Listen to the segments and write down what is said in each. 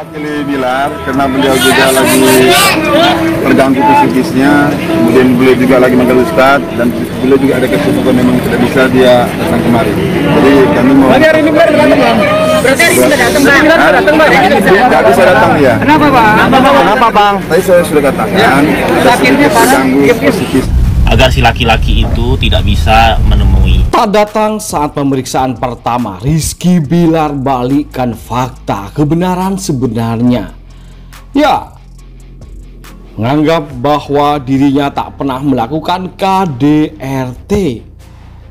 mewakili Bilar karena beliau juga lagi terganggu psikisnya kemudian beliau juga lagi manggil Ustadz dan beliau juga ada kesibukan memang tidak bisa dia datang kemari jadi kami mau hari ini benar datang bang. Berarti hari ini sudah datang bang. Sudah datang bang. Tidak bisa datang dia Kenapa bang? kenapa bang? tadi saya sudah katakan ada sedikit terganggu psikis agar si laki-laki itu tidak bisa menemui Tak datang saat pemeriksaan pertama, Rizky Bilar balikkan fakta kebenaran sebenarnya. Ya, menganggap bahwa dirinya tak pernah melakukan KDRT.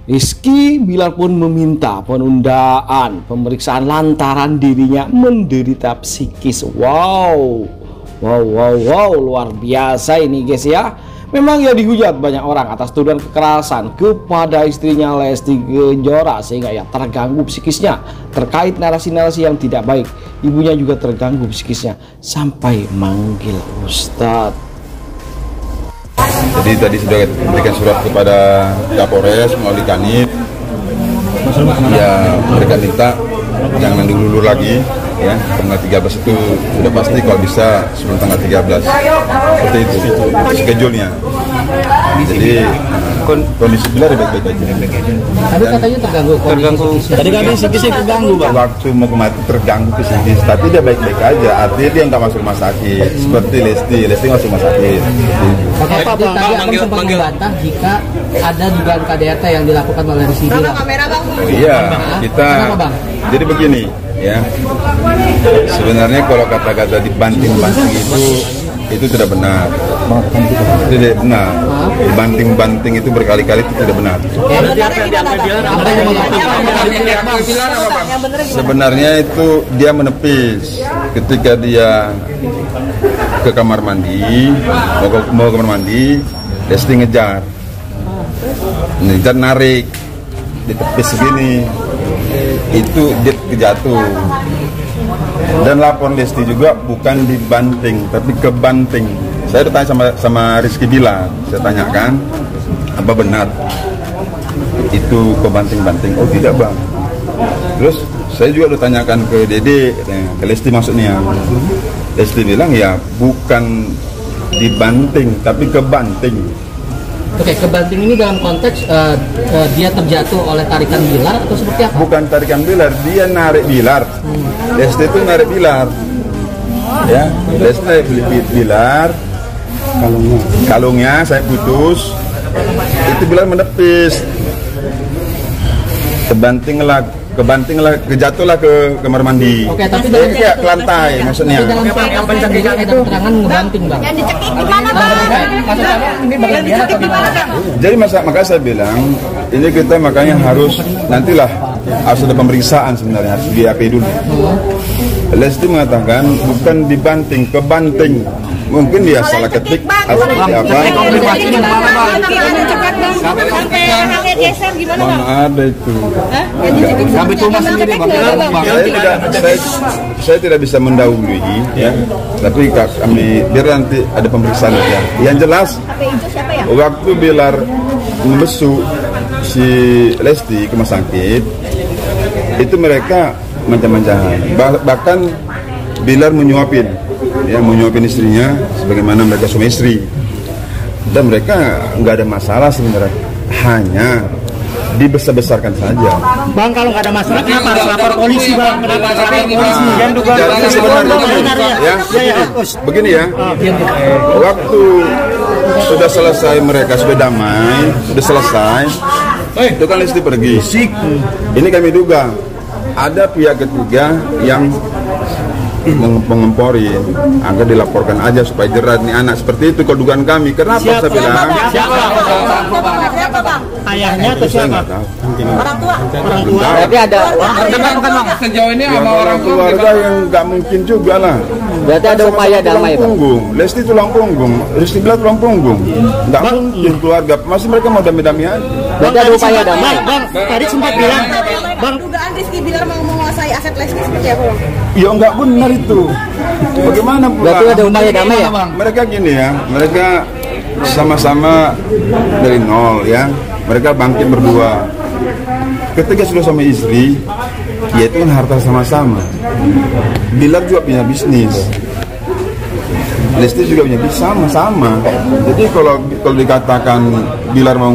Rizky Bilar pun meminta penundaan pemeriksaan lantaran dirinya menderita psikis. Wow, wow, wow, wow, luar biasa ini guys ya. Memang ia dihujat banyak orang atas tuduhan kekerasan kepada istrinya Lesti Kejora sehingga ia terganggu psikisnya terkait narasi-narasi yang tidak baik. Ibunya juga terganggu psikisnya sampai manggil Ustadz. jadi tadi sudah memberikan surat kepada Kapolres melalui Kanit ya mereka minta jangan dilulur lagi ya tanggal 13 itu sudah pasti kalau bisa sebelum tanggal 13 seperti itu. Schedule-nya. Jadi kondisi Bilar baik-baik aja. Tapi katanya terganggu terganggu. Tadi katanya psikisnya terganggu, Bang. waktu mau kemati terganggu psikis tapi dia baik-baik aja. Artinya dia nggak masuk rumah sakit. Seperti Lesti. Lesti masuk rumah sakit. Oke, tadi tadi aku sempat membantah jika ada dugaan KDRT yang dilakukan oleh Rizky Bilar. Iya, kita Kenapa, Bang? jadi begini ya. Sebenarnya kalau kata-kata dibanting-banting itu itu tidak benar. Itu tidak benar. Dibanting-banting itu berkali-kali itu tidak benar. Sebenarnya itu dia menepis ketika dia ke kamar mandi, mau ke, mau ke kamar mandi, Lesti ngejar, ngejar narik, ditepis segini, itu dia kejatuh. Dan lapor Lesti juga bukan dibanting, tapi kebanting. Saya udah tanya sama sama Rizky Bilar, saya tanyakan apa benar itu kebanting-banting? Oh tidak bang. Terus saya juga udah tanyakan ke Dede, ke Lesti maksudnya. Lesti bilang ya bukan dibanting, tapi kebanting. Oke, kebanting ini dalam konteks eh, eh, dia terjatuh oleh tarikan Bilar atau seperti apa? bukan tarikan bilar, dia narik bilar. Lesti itu narik bilar. Ya, Lesti beli bi- bilar. Kalungnya. Kalungnya saya putus. Itu bilar menepis. Kebantinglah, kebantinglah, kejatuhlah ke kamar mandi. Oke, tapi Ini dalam kayak ke lantai maksudnya. Tapi dalam konteks juga ada keterangan ngebanting, Bang. Yang dicekik gimana bang? Yang dicekik gimana bang? Jadi masa maka saya bilang ini kita makanya harus nantilah harus ada pemeriksaan sebenarnya harus di AP dulu. Lesti mengatakan bukan dibanting, kebanting. Mungkin dia salah ketik atau seperti apa. Mana ada itu. Sampai tumas sendiri bang. Saya tidak saya, saya tidak bisa mendahului ya. Tapi kami biar nanti ada pemeriksaan ya. Yang jelas ya? waktu Bilar membesuk si Lesti ke rumah sakit itu mereka macam-macam Bah- bahkan Bilar menyuapin. Ya menyuapin istrinya sebagaimana mereka suami istri. Dan mereka nggak ada masalah sebenarnya. Hanya dibesar-besarkan saja. Bang kalau nggak ada masalah kenapa? Harus lapor polisi bang? Kenapa harus lapor polisi? Yang dugaan Jadi sebenarnya. Ya, begini, begini ya. Waktu sudah selesai mereka sudah damai sudah selesai itu kan Lesti pergi. Ini kami duga ada pihak ketiga yang meng- mengempori agar dilaporkan aja supaya jerat nih anak seperti itu kalau dugaan kami kenapa saya bilang Siapa? Saya siapa? Nggak tahu. Orang tua. Orang tua. Berarti ada Sejauh ini yang orang keluarga yang nggak mungkin juga lah berarti ada upaya damai, Bang. punggung. Lesti tulang punggung. Lesti bilang tulang punggung. Nggak mungkin keluarga. Masih mereka mau damai-damai aja. Berarti ada upaya damai. Bang, bang, tadi sempat bilang, bang, Dugaan Rizky Bilar mau menguasai aset Lesti seperti apa bang? ya nggak benar itu. Bagaimana pula? Berarti ada upaya damai ya? mereka gini ya. Mereka sama-sama dari nol ya mereka bangkit berdua. Ketika sudah sama istri ya itu kan harta sama-sama. Bilar juga punya bisnis. Lesti juga punya bisnis. Sama-sama. Jadi kalau kalau dikatakan Bilar mau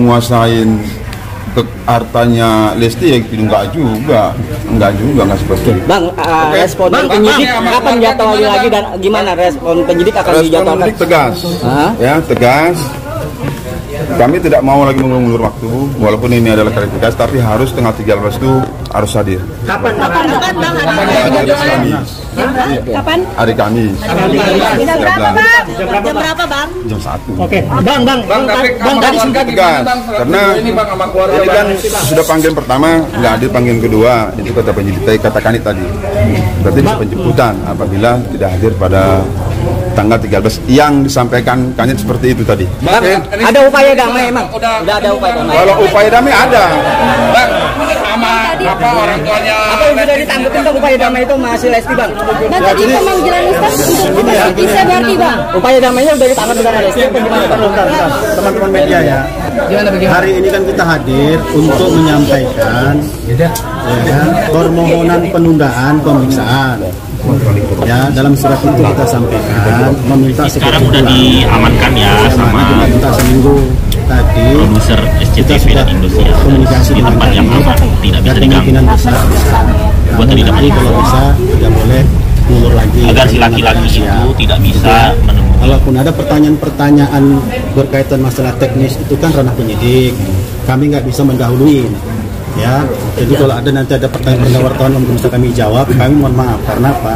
ke hartanya Lesti ya enggak juga. Enggak juga enggak seperti itu. Bang, uh, respon Bang, penyidik Bang, kapan Bang, dijadwalkan Bang, lagi dan gimana? Respon penyidik akan Respon penyidik tegas, Hah? ya tegas. Kami tidak mau lagi mengulur waktu, walaupun ini adalah klarifikasi, tapi harus tengah 13 itu harus hadir. Kapan? Kapan bang? Hari Kamis, Kapan? hari Kamis, Jam berapa, 13, Bang? Jam berapa, Bang? jam 1. Oke, Bang, Bang, Bang, Bang, tadi tegas karena ini kan sudah panggilan pertama nggak hadir panggilan kedua. Itu kata penyidik tadi kata kanit tadi. Berarti bisa penjemputan apabila tidak hadir pada tanggal 13 yang disampaikan kanit seperti itu tadi Bang, ada upaya damai emang? Udah ada upaya damai. kalau upaya damai ada Apa yang sudah ditanggapin bang upaya damai itu masih Lesti bang? Bang, tadi pemanggilan Ustaz untuk bisa berarti, Bang? Upaya damainya sudah ditangkap dengan Lesti apa gimana bang? teman-teman media ya. Gimana bagaimana? Hari ini kan kita hadir untuk menyampaikan ya, permohonan penundaan pemeriksaan. Ya, dalam surat itu kita sampaikan meminta sekarang udah sekecuali diamankan ya sama Cuma kita seminggu tadi produser SCTV sudah dan Indosiar komunikasi di tempat yang aman tidak bisa diganggu kemungkinan besar. Buat tadi dapat kalau bisa tidak boleh mundur lagi. agar si laki-laki rahasia. itu tidak bisa menemui Kalaupun ada pertanyaan-pertanyaan berkaitan masalah teknis itu kan ranah penyidik. Kami nggak bisa mendahului. Ya, jadi kalau ada nanti ada pertanyaan wartawan yang belum bisa kami jawab, kami mohon maaf. Karena apa?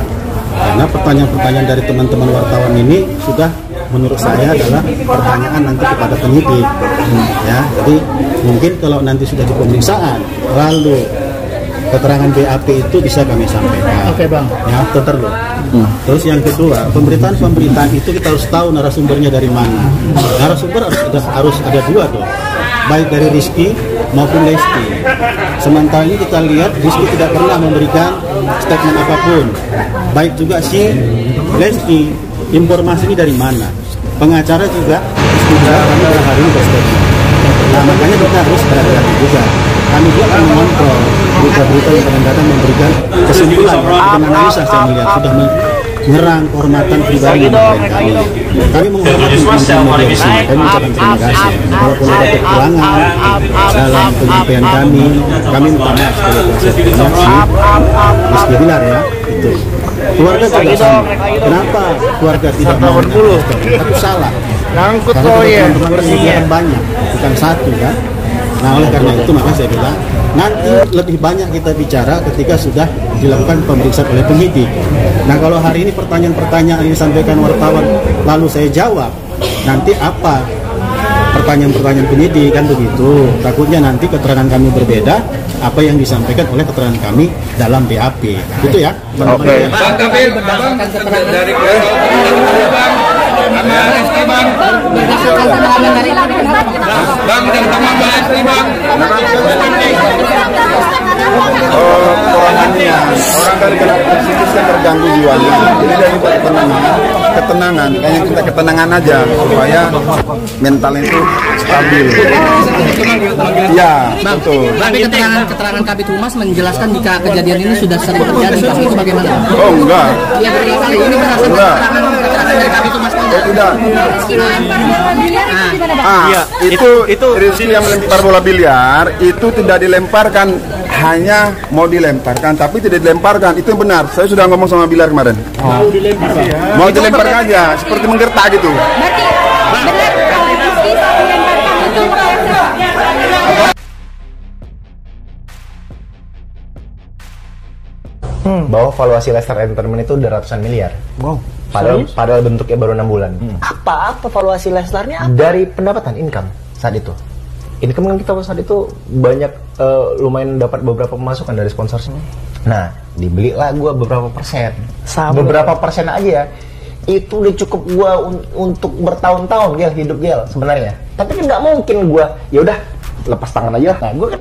Karena pertanyaan-pertanyaan dari teman-teman wartawan ini sudah menurut saya adalah pertanyaan nanti kepada penyidik. Ya, jadi mungkin kalau nanti sudah di pemeriksaan, lalu keterangan BAP itu bisa kami sampaikan. Oke, Bang. Ya, tentu dulu. Terus yang kedua, pemberitaan-pemberitaan itu kita harus tahu narasumbernya dari mana. Narasumber harus ada, harus ada dua dong, baik dari Rizky maupun Lesti. Sementara ini kita lihat Rizky tidak pernah memberikan statement apa pun. Baik juga si Lesti, informasi ini dari mana? Pengacara juga Rizky bilang kami pada hari ini berstatement. Nah makanya kita harus hati-hati juga. Kami juga akan mengontrol berita-berita yang kadang-kadang memberikan kesimpulan dengan analisa saya melihat sudah menyerang kehormatan pribadi dan lain kami. Kami menghormati teman-teman media di sini. Kami ucapkan terima kasih. Walaupun ada kekurangan dalam penyampaian kami, kami minta maaf sebagai kuasa si Rizky Bilar ya. Itu. Keluarga juga sama. Kenapa keluarga tidak mau menyampaikan? Tapi salah. Karena teman-teman persediaan banyak, bukan satu kan. Nah oleh karena itu maka saya bilang nanti lebih banyak kita bicara ketika sudah dilakukan pemeriksaan oleh penyidik. Nah kalau hari ini pertanyaan-pertanyaan yang disampaikan wartawan lalu saya jawab, nanti apa pertanyaan-pertanyaan penyidik kan begitu. Takutnya nanti keterangan kami berbeda apa yang disampaikan oleh keterangan kami dalam BAP. Gitu ya. Oke. Bang, keterangan dari berdasarkan keterangan dari Oh, perorangannya orang dari psikis yang terganggu jiwanya jadi dari ketenangan ketenangan kayaknya kita ketenangan aja supaya mental itu stabil ya betul Tapi keterangan keterangan Kabit Humas menjelaskan jika kejadian ini sudah sering terjadi, Bang. Bagaimana? oh enggak Iya berulang kali. Ini berdasarkan keterangan keterangan dari Kabit Humas. Oh tidak. Melempar bola biliar itu ah itu itu Rizky yang melempar bola biliar itu tidak dilemparkan hanya mau dilemparkan tapi tidak dilemparkan. Itu yang benar. Saya sudah ngomong sama Bilar kemarin. Mau dilemparkan aja seperti menggertak gitu. Berarti benar bahwa valuasi Leicester Entertainment itu udah ratusan miliar. Wow. Padahal, padahal bentuknya baru enam bulan. Apa apa valuasi Lestarnya? Dari pendapatan income saat itu. Income kan kita saat itu banyak eh, lumayan dapat beberapa pemasukan dari sponsor. Nah, dibelilah gua beberapa persen. Sama. Beberapa persen aja ya. Itu udah cukup gua un- untuk bertahun-tahun gel hidup gel sebenarnya. Tapi kan nggak mungkin gua ya udah lepas tangan aja. Nah, gua kan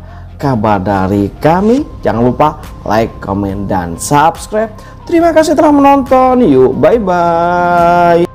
kabar dari kami. Jangan lupa like, comment, dan subscribe. Terima kasih telah menonton. Yuk, bye-bye.